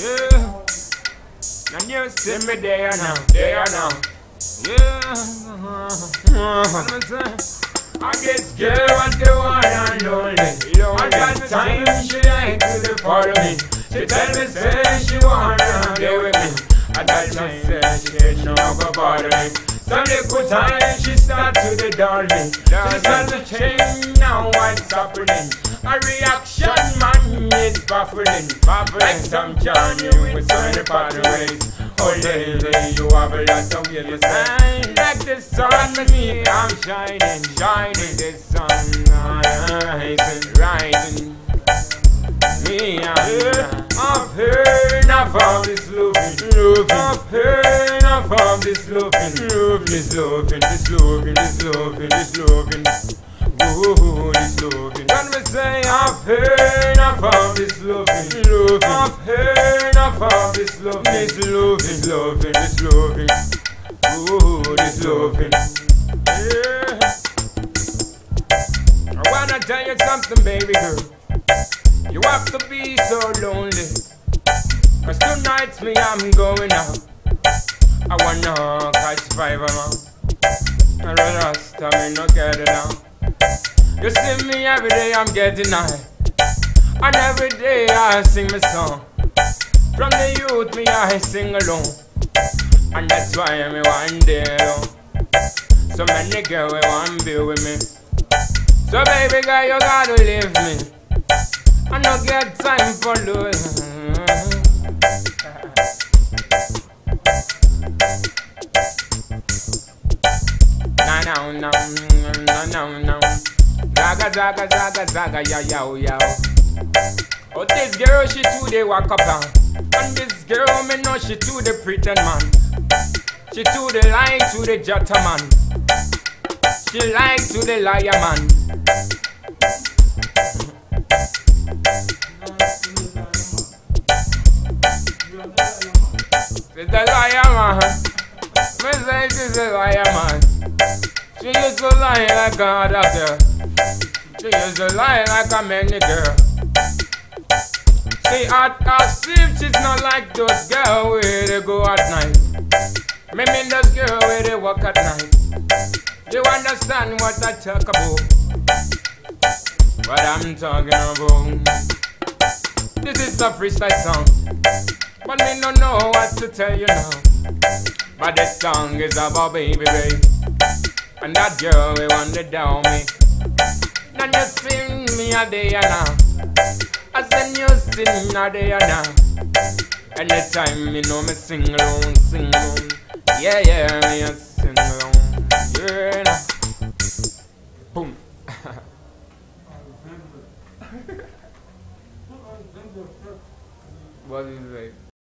Yeah. And you see me there now, there now. Yeah. I guess girl was the one and only. At that time she like to follow me. She tell me say she wanna be with me. At that time she ain't no go bother me. Some little time she start to the darling. She start to change now what's happening. A reaction man is baffling. Like some Johnny with sunny pathways. Oh lady, you have a lot of ways. And like the sun, me I'm shining, shining. The sun rising, rising. Me I'm I've enough of this loving, loving. I've heard enough of this loving, loving, this loving, this loving, this loving, this loving. This loving. When we say I've heard enough of this loving, loving. I've heard enough of this loving, this loving, loving, this loving. Ooh, this loving. Yeah. I wanna tell you something, baby girl. You have to be so lonely. Cause tonight's me, I'm going out. I wanna catch five of them. I run us, tell me no get it out. You see me every day, I'm getting high. And every day I sing my song. From the youth, me I sing along. And that's why I'm one day alone. So many girls want to be with me. So baby girl, you gotta leave me. I no get time for lose. Na na na na na na. Zaga zaga zaga zaga ya ya ya. Oh this girl she too they walk up on. And this girl me know she too the pretend man. She too the lie to the jotter man. She like to the liar man. She's a liar man. Me say she's a liar man. She used to lie like a other girl. She used to lie like a many girl. See, at as if she's not like those girls where they go at night. Me mean those girls where they walk at night. You understand what I talk about? What I'm talking about. This is a freestyle song. But me no know what to tell you now. But this song is about baby, babe. And that girl we wanted down me. Now you sing me a day and now. I send you sing a day and now. Anytime you know me sing along, sing along. Yeah, yeah, me a sing along. Yeah, now. Boom. what is it?